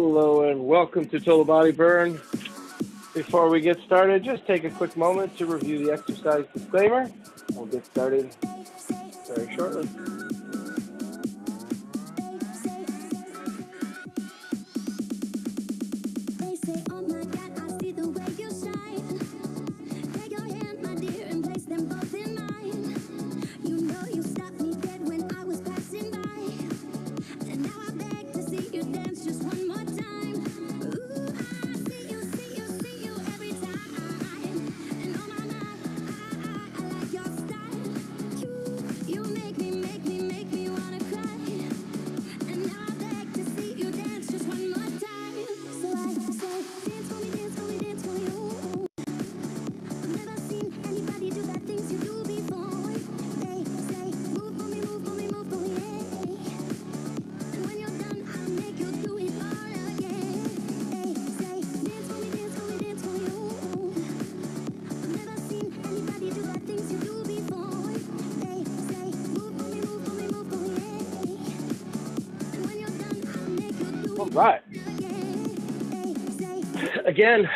Hello and welcome to Total Body Burn. Before we get started, just take a quick moment to review the exercise disclaimer. We'll get started very shortly. Again,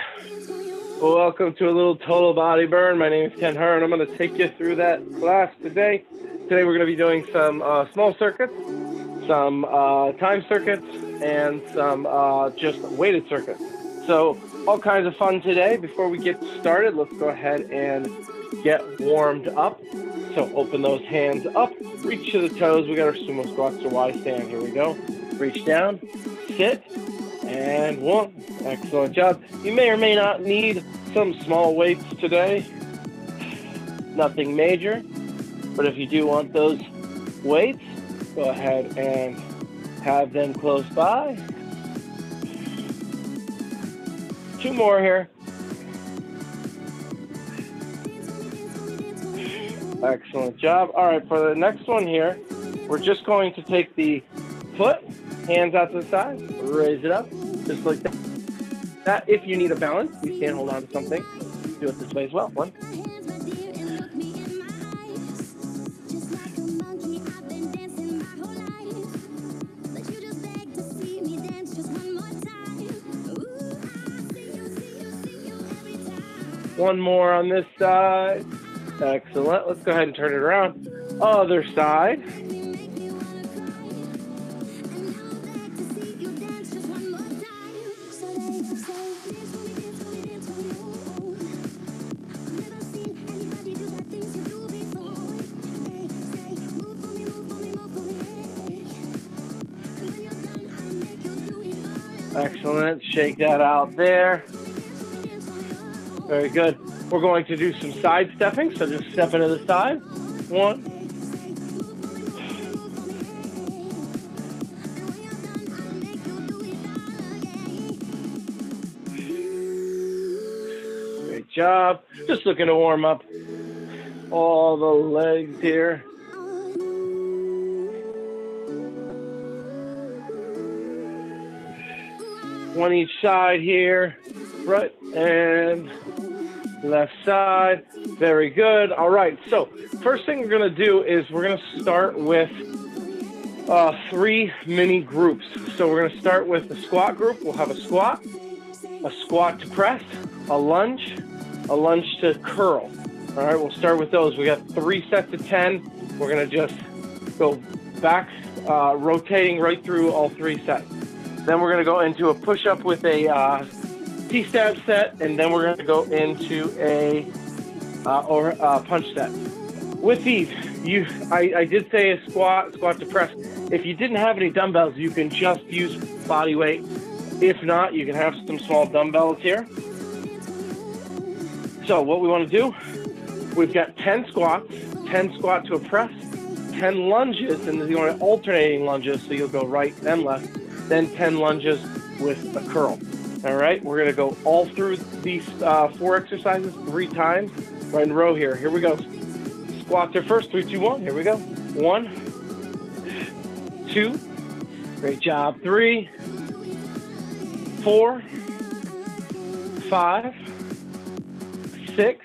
welcome to a little Total Body Burn. My name is Ken and I'm going to take you through that class today. Today, we're going to be doing some uh, small circuits, some uh, time circuits, and some uh, just weighted circuits. So, all kinds of fun today. Before we get started, let's go ahead and get warmed up. So, open those hands up, reach to the toes. We got our sumo squats to Y stand. Here we go. Reach down, sit, and one. Excellent job. You may or may not need some small weights today. Nothing major. But if you do want those weights, go ahead and have them close by. Two more here. Excellent job. All right, for the next one here, we're just going to take the foot, hands out to the side, raise it up, just like that. That if you need a balance, you can hold on to something. Do it this way as well. One, one more on this side. Excellent. Let's go ahead and turn it around. Other side. Excellent. Shake that out there. Very good. We're going to do some side stepping, so just step into the side. One. Great job. Just looking to warm up all the legs here. One each side here. Right and left side. Very good. All right. So first thing we're gonna do is we're gonna start with uh, three mini groups. So we're gonna start with the squat group. We'll have a squat, a squat to press, a lunge, a lunge to curl. All right. We'll start with those. We got three sets of ten. We're gonna just go back, uh, rotating right through all three sets. Then we're gonna go into a push up with a uh, T-stab set, and then we're going to go into a uh, or uh, punch set. With these, you, I, I did say a squat, squat to press. If you didn't have any dumbbells, you can just use body weight. If not, you can have some small dumbbells here. So what we want to do, we've got 10 squats, 10 squat to a press, 10 lunges, and you want alternating lunges, so you'll go right and left, then 10 lunges with a curl. All right, we're gonna go all through these uh, four exercises three times, right in row here. Here we go. Squats are first. Three, two, one. Here we go. One, two. Great job. Three, four, five, six,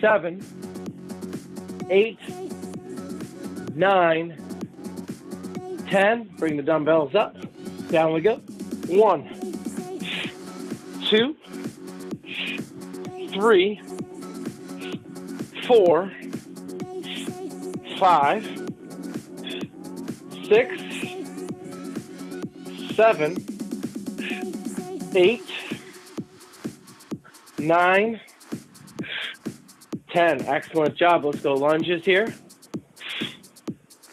seven, eight, nine, ten. Bring the dumbbells up. Down we go. One, two, three, four, five, six, seven, eight, nine, ten. Excellent job. Let's go lunges here.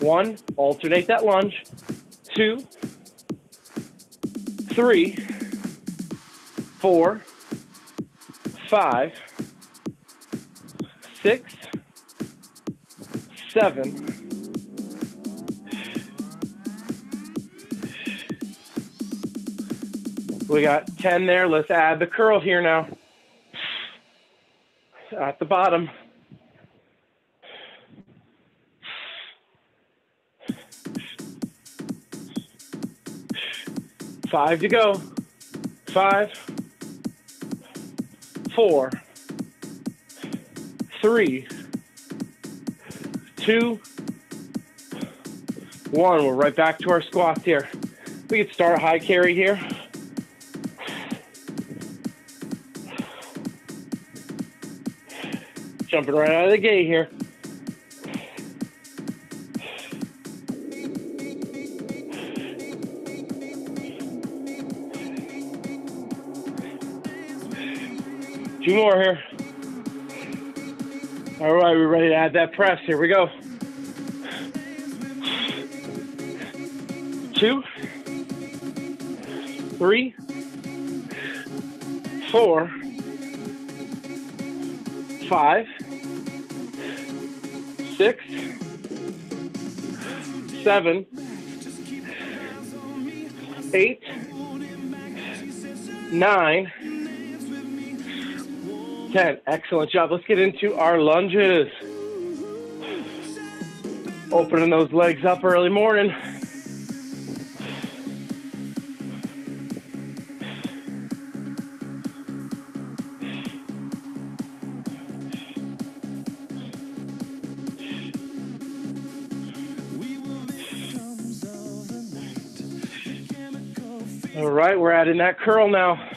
One, alternate that lunge. Two, three, four, five, six, seven, We got 10 there. Let's add the curl here now. At the bottom. Five to go. Five, four, three, two, one. We're right back to our squats here. We could start high carry here. Jumping right out of the gate here. More here. All right, we're ready to add that press. Here we go. Two, three, four, five, six, seven, eight, nine, ten. Excellent job. Let's get into our lunges. Opening those legs up early morning. All right, we're adding that curl now.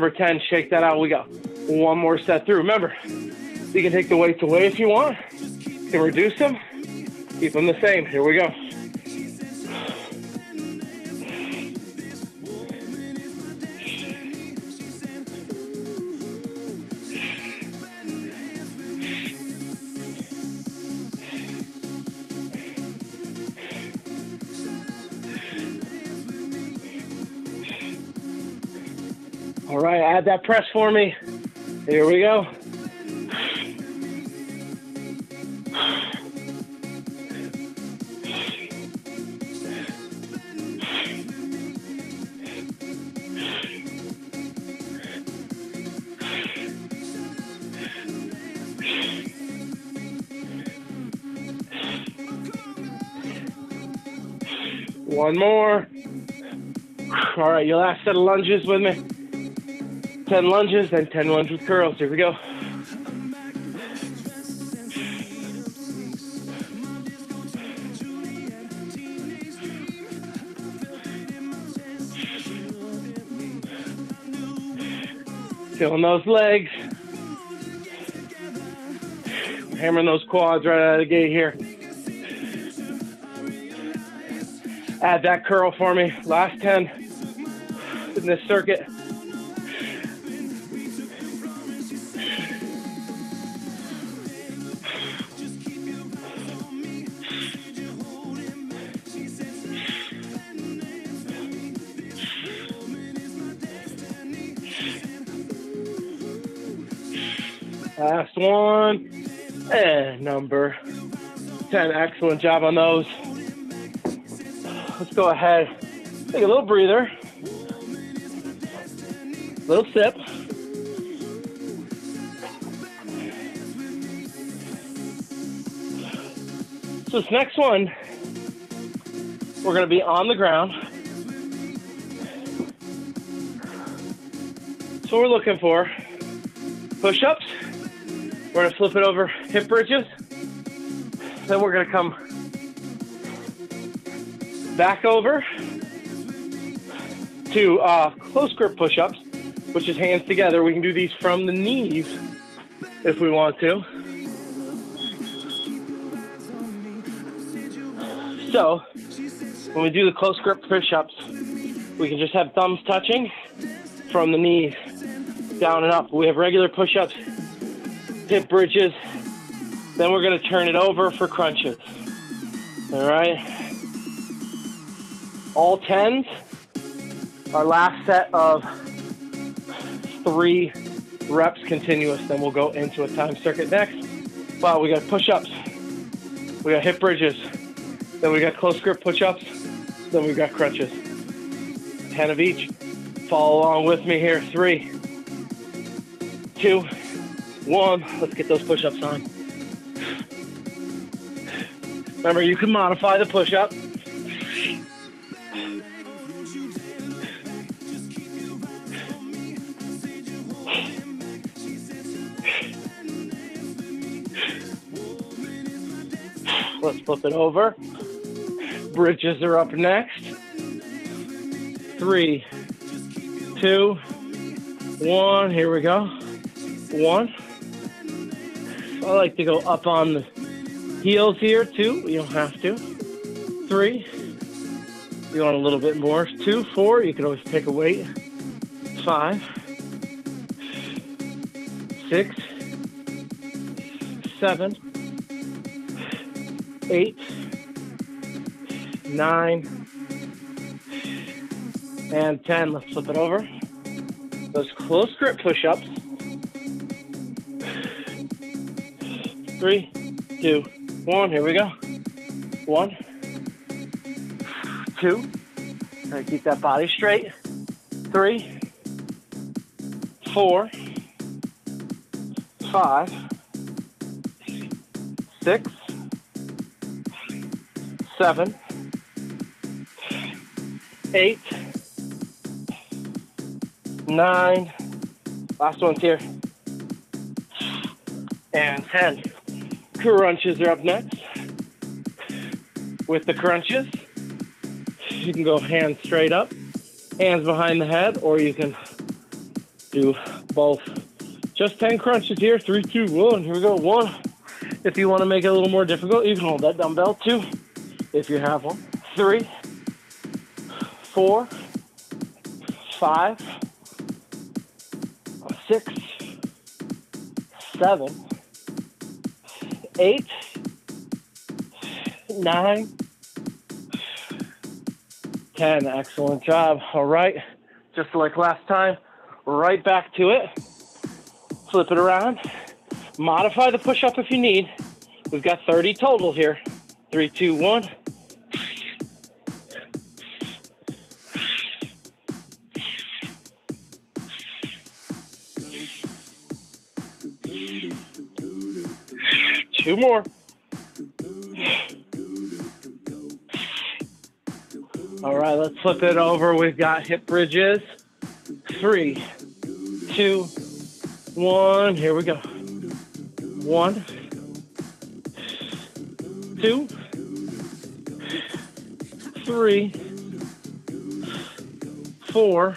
Number 10, shake that out. We got one more set through. Remember, you can take the weights away if you want. You can reduce them, keep them the same. Here we go. Add that press for me. Here we go. One more. All right, your last set of lunges with me. 10 lunges, then 10 lunges with curls. Here we go. Feeling those legs. Hammering those quads right out of the gate here. Add that curl for me. Last 10 in this circuit. One. And number 10. Excellent job on those. Let's go ahead. Take a little breather. Little sip. So this next one, we're going to be on the ground. So we're looking for push-ups. We're to flip it over hip bridges. Then we're to come back over to uh, close grip push-ups, which is hands together. We can do these from the knees if we want to. So when we do the close grip push-ups, we can just have thumbs touching from the knees down and up. We have regular push-ups, hip bridges. Then we're going to turn it over for crunches. All right. All tens. Our last set of three reps continuous. Then we'll go into a time circuit next. But we got push-ups. We got hip bridges. Then we got close grip push-ups. Then we got crunches. 10 of each. Follow along with me here. Three, two, one. Let's get those push-ups on. Remember, you can modify the push-up. Let's flip it over. Bridges are up next. Three, two, one. Here we go. One. I like to go up on the heels here. Two. You don't have to. Three. You want a little bit more. Two, four. You can always take a weight. Five, six, seven, eight, nine, and 10. Let's flip it over. Those close grip push ups. Three, two, one. Here we go. One, two. To keep that body straight. Three, four, five, six, seven, eight, nine, last one's here, and 10. Crunches are up next. With the crunches, you can go hands straight up, hands behind the head, or you can do both. Just 10 crunches here. Three, two, one. Here we go. One. If you want to make it a little more difficult, you can hold that dumbbell. Two, if you have one. Three, four, five, six, seven, eight, nine, ten. Excellent job. All right. Just like last time, right back to it. Flip it around. Modify the push up if you need. We've got 30 total here. Three, two, one. All right, let's flip it over. We've got hip bridges. Three, two, one. Here we go. One, two, three, four,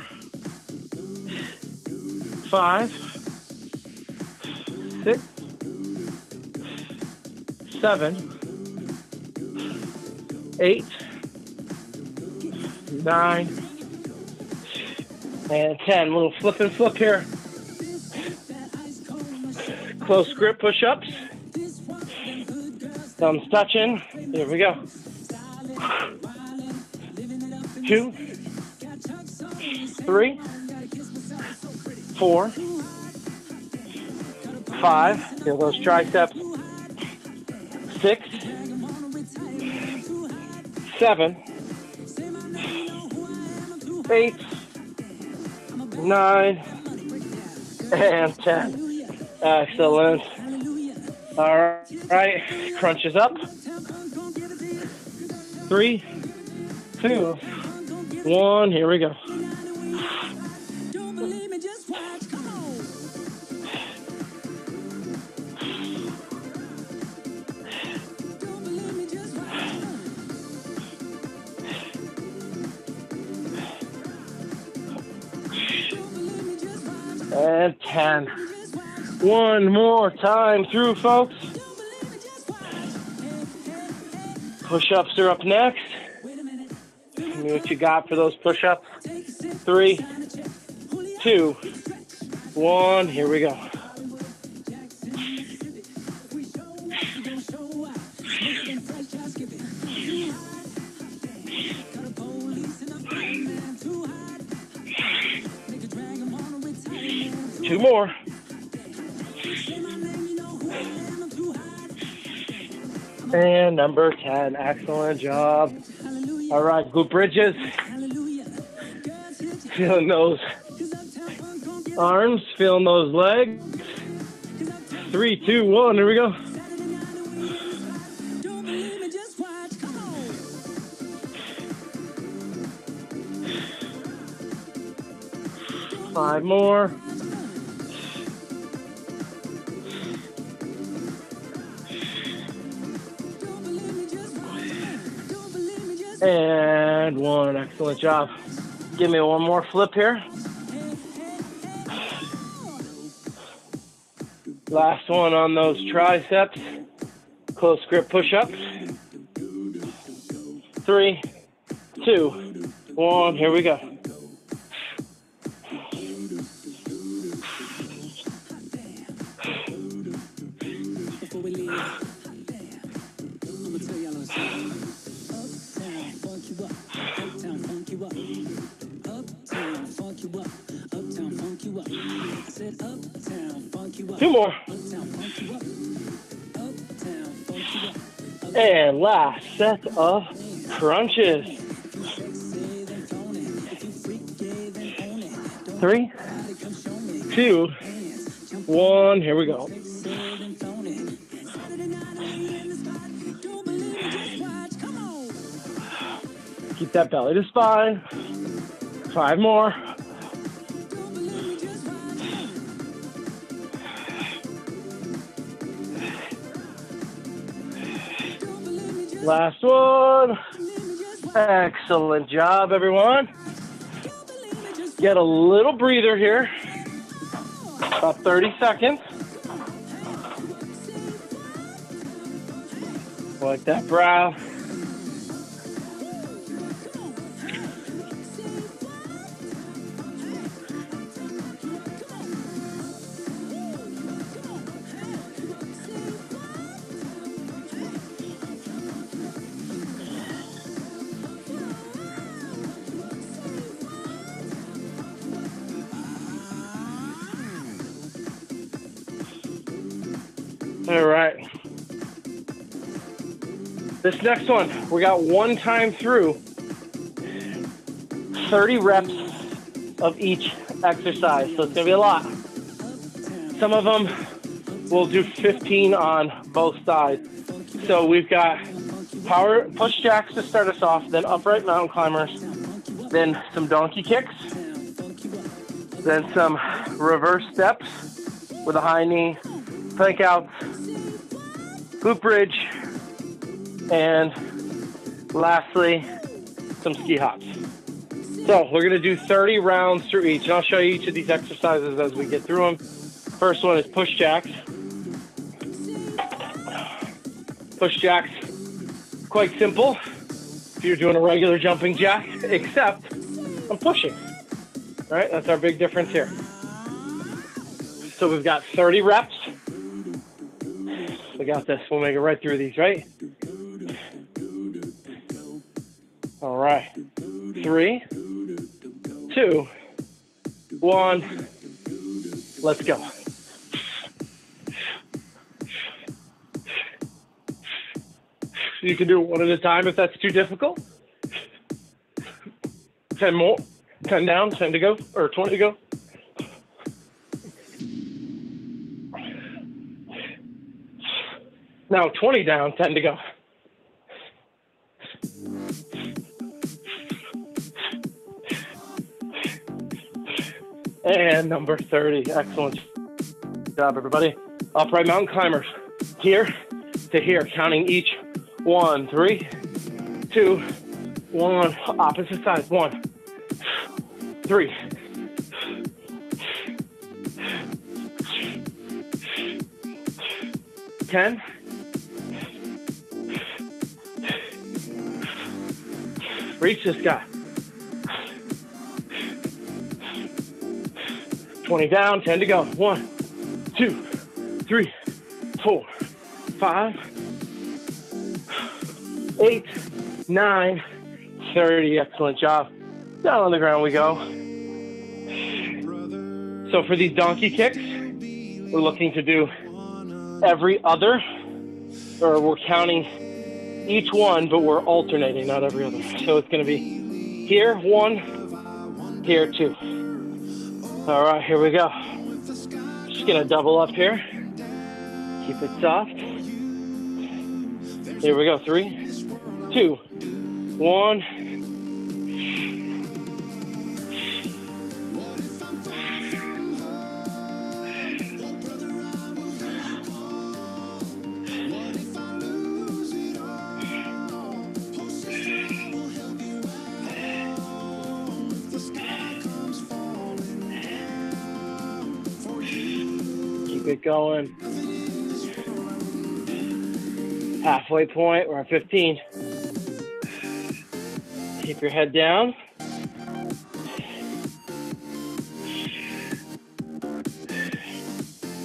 five, six, seven, eight, nine, and 10. Little flip and flip here. Close grip push ups. Thumbs touching. Here we go. Two, three, four, five. Feel those triceps. Seven, eight, nine, and 10. Excellent. All right, crunches up. Three, two, one. Here we go. One more time through, folks. Push ups are up next. Tell me what you got for those push ups. Three, two, one. Here we go. Number 10. Excellent job. All right, glute bridges. Feeling those 'cause Uptown Funk gon' get it. arms, feeling those legs. Three, two, one. Here we go. Five night And one. Excellent job. Give me one more flip here. Last one on those triceps. Close grip push ups. Three, two, one. Here we go. You up. Uptown, funk you up. Uptown, funk you up. I said uptown, funk you up. Two more. Uptown, funk you up. Uptown, funk you up. And last set of crunches. If you sexy, then phone it. If you freaky, then own it. Don't Three, nobody come show me. two, one. Here we go. That belly to spine. Five more. Just just Last one. just. Excellent job, everyone. Just Get a little breather here. About 30 seconds. Like that brow. This next one, we got one time through 30 reps of each exercise. So it's going to be a lot. Some of them we'll do 15 on both sides. So we've got power push jacks to start us off, then upright mountain climbers, then some donkey kicks, then some reverse steps with a high knee, plank outs, glute bridge, and lastly, some ski hops. So we're gonna do 30 rounds through each, and I'll show you each of these exercises as we get through them. First one is push jacks. Push jacks, quite simple. If you're doing a regular jumping jack, except I'm pushing. All right, that's our big difference here. So we've got 30 reps. We got this. We'll make it right through these, right? All right. Three, two, one. Let's go. You can do it one at a time if that's too difficult. 10 more, 10 down, 10 to go, or 20 to go. Now 20 down, 10 to go. And number 30. Excellent job, everybody. Upright mountain climbers. Here to here, counting each one, three, two, one. Opposite sides. One, three, ten. Reach this guy. 20 down, 10 to go. One, two, three, four, five, eight, nine, 30. Excellent job. Down on the ground we go. So for these donkey kicks, we're looking to do every other, or we're counting each one, but we're alternating, not every other. So it's going to be here, one, here, two. All right, here we go. Just gonna double up here. Keep it soft. Here we go. Three, two, one. It going. Halfway point, we're at 15. Keep your head down.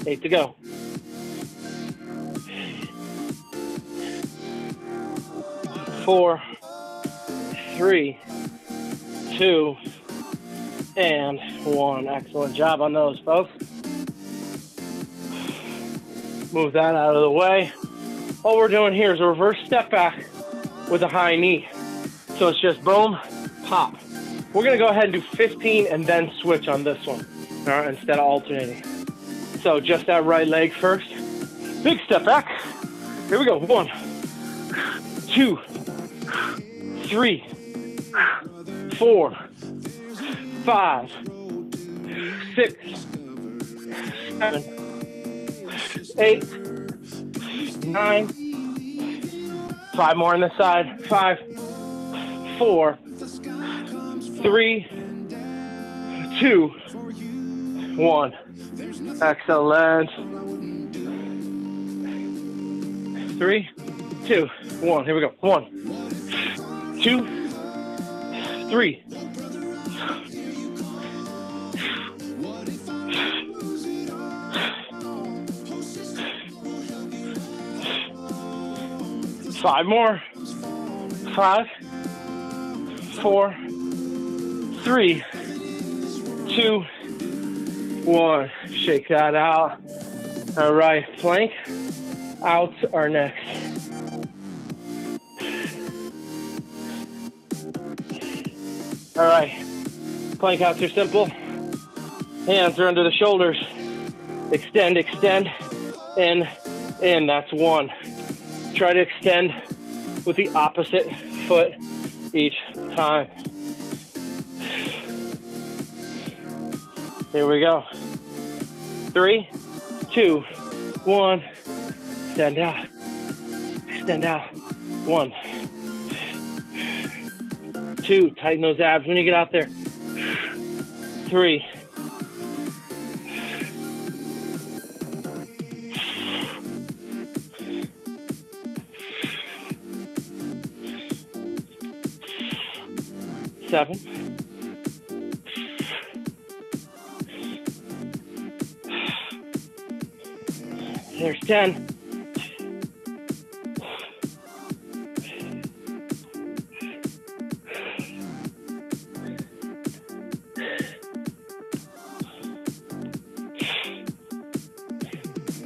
Eight to go. Four, three, two, and one. Excellent job on those, folks. Move that out of the way. All we're doing here is a reverse step back with a high knee. So it's just boom, pop. We're gonna go ahead and do 15 and then switch on this one, instead of alternating. So just that right leg first. Big step back. Here we go. One, two, three, four, five, six, seven, eight, nine, five more on this side, five, four, three, two, one. Excellent. Three, two, one. Here we go. One, two, three. Five more. Five, four, three, two, one. Shake that out. All right, plank out our next. All right, plank outs are simple. Hands are under the shoulders. Extend, extend, in, in. That's one. Try to extend with the opposite foot each time. Here we go. Three, two, one. Extend out. Extend out. One. Two. Tighten those abs when you get out there. Three. Seven. There's 10.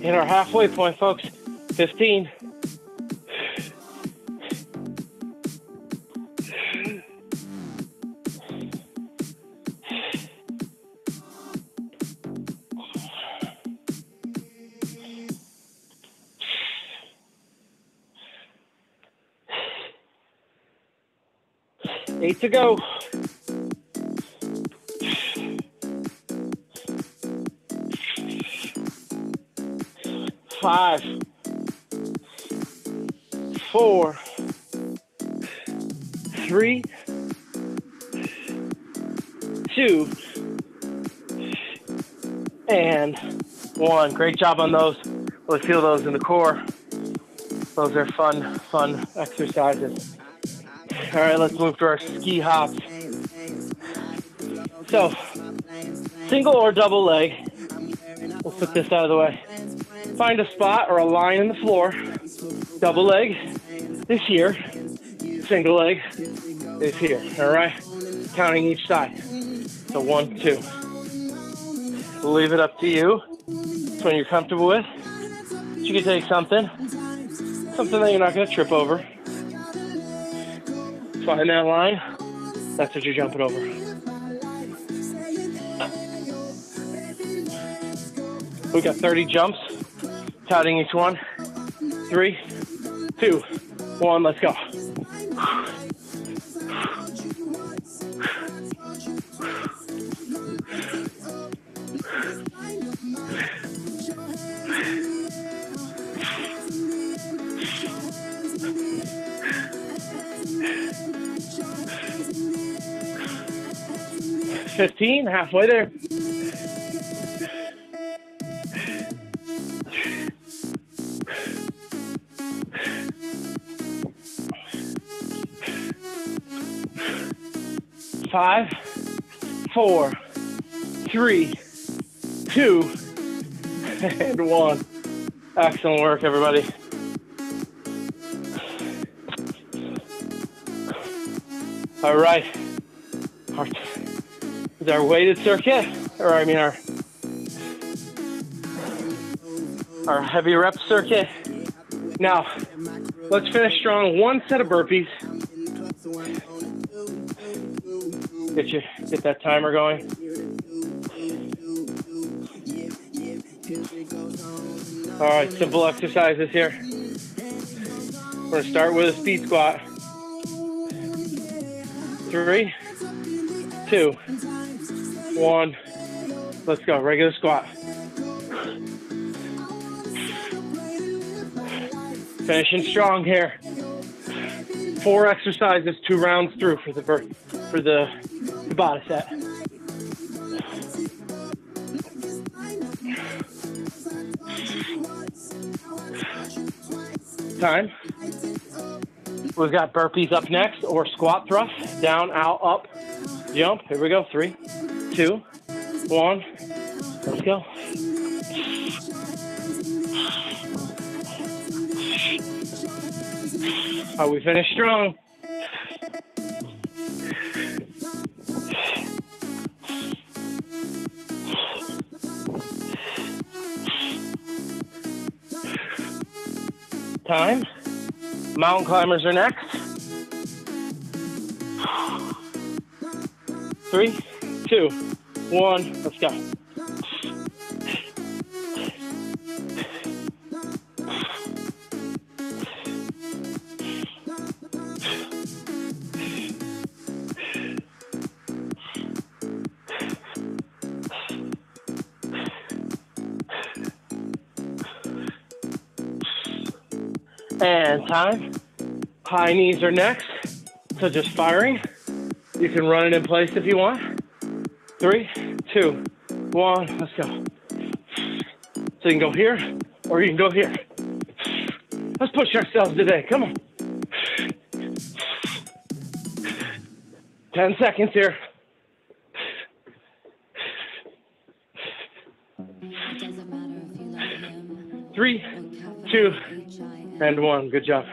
Hit our halfway point, folks. 15. To go. Five, four, three, two, and one. Great job on those. Let's feel those in the core. Those are fun, fun exercises. All right, let's move to our ski hops. So, single or double leg. We'll put this out of the way. Find a spot or a line in the floor. Double leg is here. Single leg is here. All right, counting each side. So one, two. Leave it up to you. It's when you're comfortable with. You can take something, something that you're not going to trip over. Find that line. That's what you're jumping over. We got 30 jumps, counting each one. Three, two, one, let's go. Fifteen, halfway there. Five, four, three, two, and one. Excellent work, everybody. All right. Is our weighted circuit, or I mean our our heavy rep circuit. Now, let's finish strong. One set of burpees. Get you get that timer going. All right, simple exercises here. We're gonna start with a speed squat. Three, two, one. Let's go. Regular squat. Finishing strong here. Four exercises, two rounds through for the for the Tabata set. Time. We've got burpees up next or squat thrust. Down, out, up, jump. Here we go. Three, two, one. Let's go. Are we finished strong? Time. Mountain climbers are next. Three, two, one, let's go. And time. High knees are next. So just firing. You can run it in place if you want. Three, two, one, let's go. So you can go here or you can go here. Let's push ourselves today. Come on. 10 seconds here. Three, two, and one. Good job.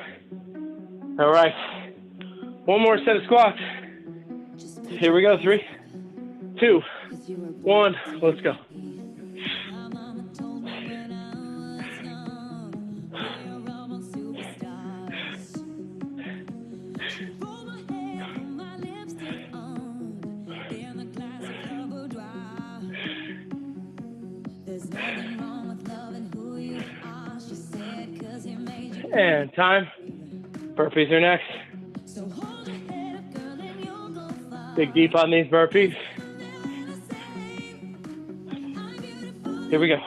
All right. One more set of squats. Here we go. Three, two, one. Let's go. And time. Burpees are next. Dig deep on these burpees. Here we go.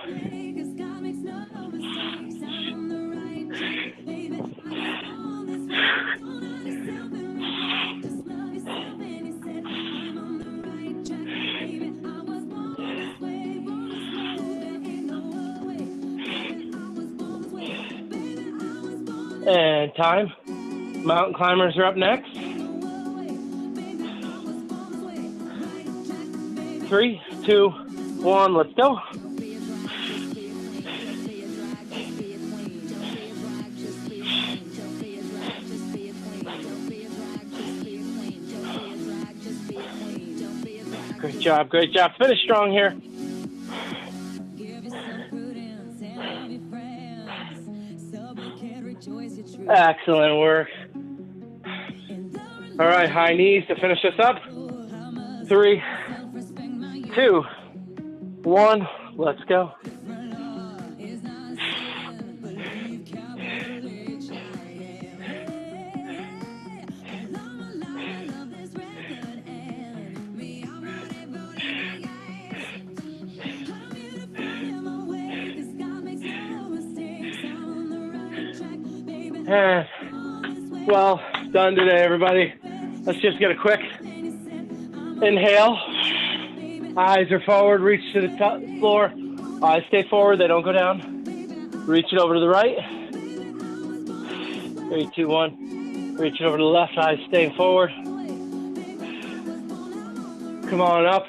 And time. Mountain climbers are up next. Three, two, one, let's go. Job, great job. Finish strong here. Excellent work. All right, high knees to finish this up. Three, two, one, let's go. And well done today, everybody. Let's just get a quick inhale. Eyes are forward, reach to the top floor. Eyes stay forward, they don't go down. Reach it over to the right. Three, two, one. Reach it over to the left, eyes staying forward. Come on up.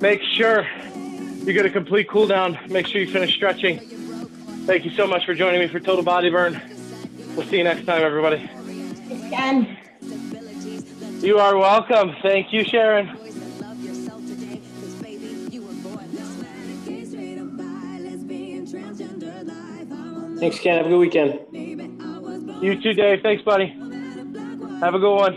Make sure you get a complete cool down. Make sure you finish stretching. Thank you so much for joining me for Total Body Burn. We'll see you next time, everybody. Again. You are welcome. Thank you, Sharon. Love yourself today, 'cause baby, you were born this way. Straight up by lesbian transgender life. I'm on the Thanks, Ken. Have a good weekend. baby. I was born You too, Dave. Thanks, buddy. at a black, white, Have a good one.